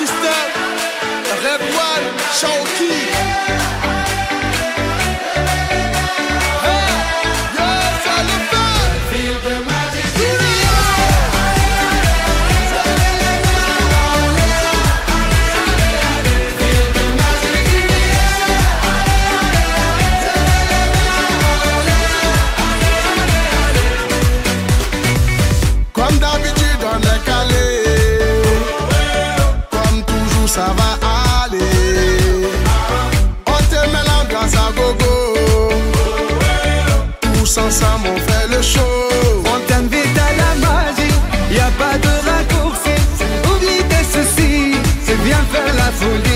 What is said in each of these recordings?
System, Red. Ça va aller. On te met l'ambiance à gogo. Tous ensemble, on fait le show. On t'invite à la magie, y a pas de raccourci. Oublie tes soucis, c'est bien faire la folie.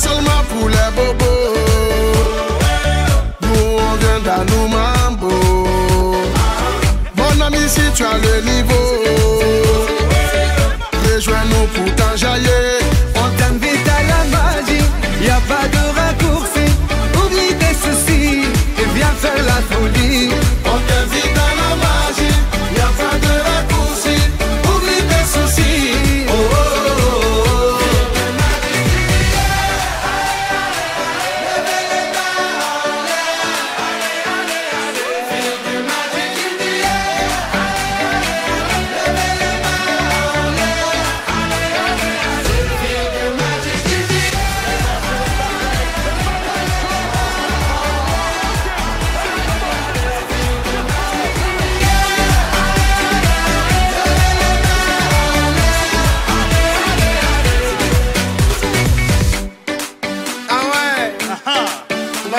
Seulement pour les bobos. Nous on vient nos mambo. Mon ami, si tu as le niveau,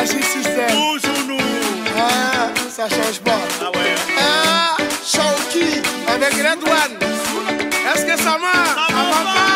Toujours nous. Ah, ça change pas. Ah ouais. Ah, avec Red One. Est-ce que ça marche?